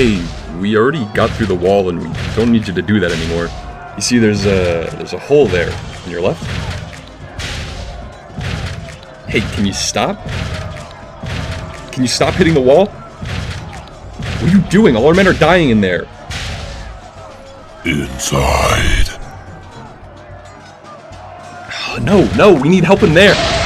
Hey, we already got through the wall and we don't need you to do that anymore. You see there's a there's a hole there on your left? Hey, can you stop? Can you stop hitting the wall? What are you doing? All our men are dying in there. Inside. Oh, no, no, we need help in there.